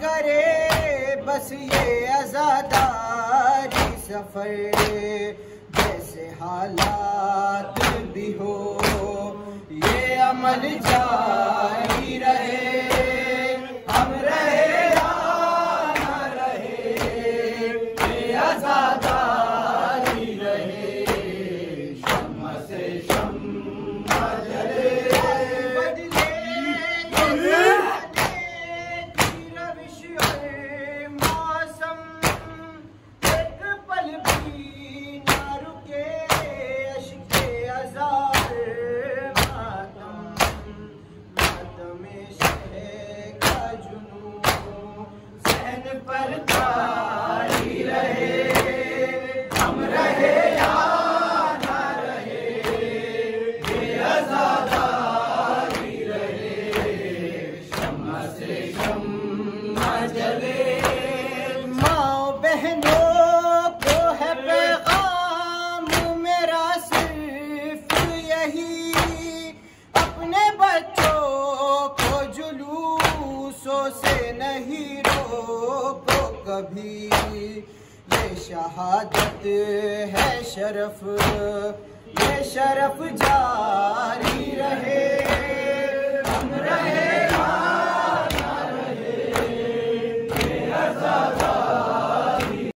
کرے بس یہ ازاداری سفر جیسے حالات بھی ہو یہ عمل جا پر تاری رہے، ہم رہے یا نہ رہے یہ آزاداری رہے، شمع سے شمع جلے۔ ماں بہنوں کو ہے پیغام، میرا صرف یہی، اپنے بچوں کو جلوسوں سے نہیں روکو کبھی یہ شہادت ہے شرف یہ شرف جا